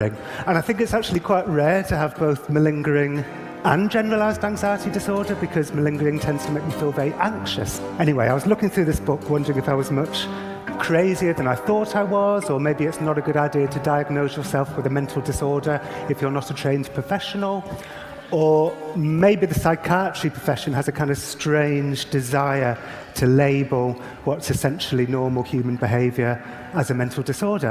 And I think it's actually quite rare to have both malingering and generalized anxiety disorder because malingering tends to make me feel very anxious. Anyway, I was looking through this book wondering if I was much crazier than I thought I was, or maybe it's not a good idea to diagnose yourself with a mental disorder if you're not a trained professional. Or maybe the psychiatry profession has a kind of strange desire to label what's essentially normal human behavior as a mental disorder.